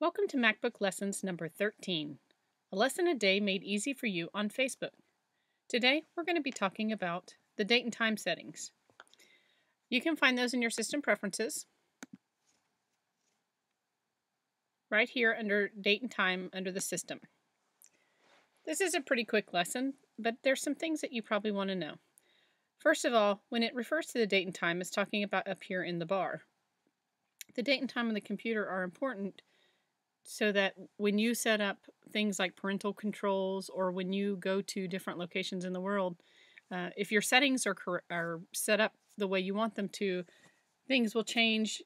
Welcome to MacBook Lessons number 13, a lesson a day made easy for you on Facebook. Today we're going to be talking about the date and time settings. You can find those in your system preferences right here under date and time under the system. This is a pretty quick lesson, but there's some things that you probably want to know. First of all, when it refers to the date and time, it's talking about up here in the bar. The date and time on the computer are important so that when you set up things like parental controls or when you go to different locations in the world, uh, if your settings are, are set up the way you want them to, things will change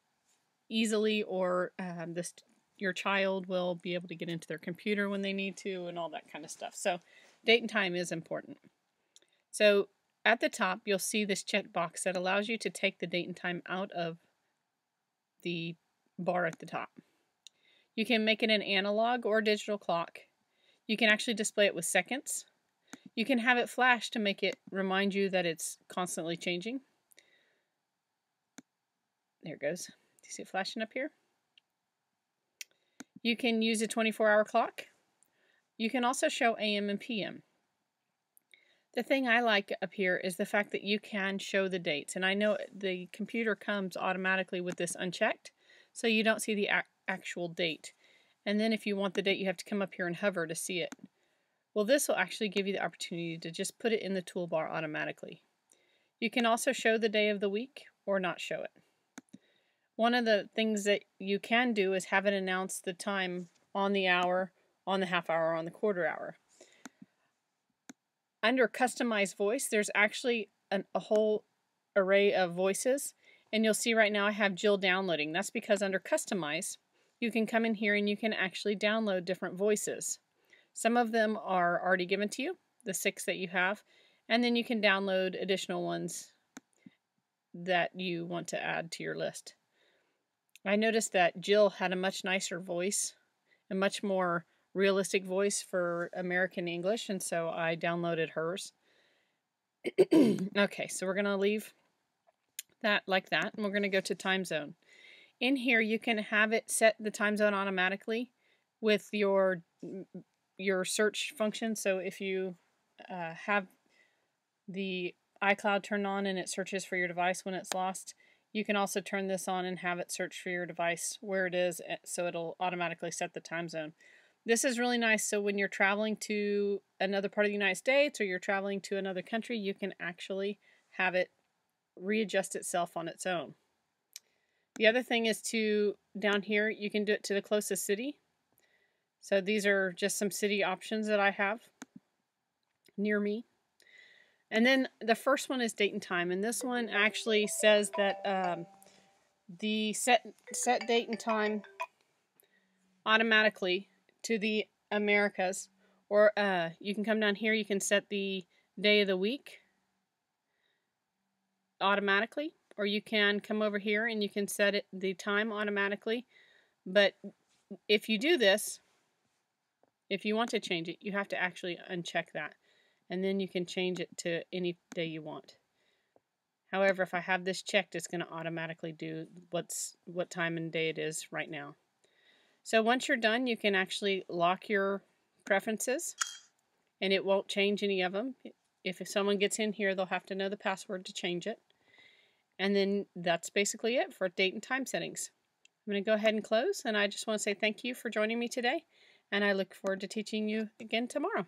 easily or um, this your child will be able to get into their computer when they need to and all that kind of stuff. So date and time is important. So at the top, you'll see this checkbox that allows you to take the date and time out of the bar at the top. You can make it an analog or digital clock. You can actually display it with seconds. You can have it flash to make it remind you that it's constantly changing. There it goes. Do you see it flashing up here? You can use a 24 hour clock. You can also show AM and PM. The thing I like up here is the fact that you can show the dates. And I know the computer comes automatically with this unchecked, so you don't see the actual date. And then if you want the date, you have to come up here and hover to see it. Well, this will actually give you the opportunity to just put it in the toolbar automatically. You can also show the day of the week or not show it. One of the things that you can do is have it announce the time on the hour, on the half hour, on the quarter hour. Under Customize Voice, there's actually an, a whole array of voices. And you'll see right now I have Jill downloading. That's because under Customize, you can come in here and you can actually download different voices. Some of them are already given to you, the six that you have, and then you can download additional ones that you want to add to your list. I noticed that Jill had a much nicer voice, a much more realistic voice for American English, and so I downloaded hers. okay, so we're going to leave that like that, and we're going to go to time zone. In here, you can have it set the time zone automatically with your your search function. So if you uh, have the iCloud turned on and it searches for your device when it's lost, you can also turn this on and have it search for your device where it is eh, so it'll automatically set the time zone. This is really nice so when you're traveling to another part of the United States or you're traveling to another country, you can actually have it readjust itself on its own. The other thing is to, down here, you can do it to the closest city. So these are just some city options that I have near me. And then the first one is date and time. And this one actually says that um, the set, set date and time automatically to the Americas. Or uh, you can come down here, you can set the day of the week automatically or you can come over here and you can set it the time automatically. But if you do this, if you want to change it, you have to actually uncheck that. And then you can change it to any day you want. However, if I have this checked, it's going to automatically do what's what time and day it is right now. So once you're done, you can actually lock your preferences and it won't change any of them. If someone gets in here, they'll have to know the password to change it. And then that's basically it for date and time settings. I'm going to go ahead and close, and I just want to say thank you for joining me today, and I look forward to teaching you again tomorrow.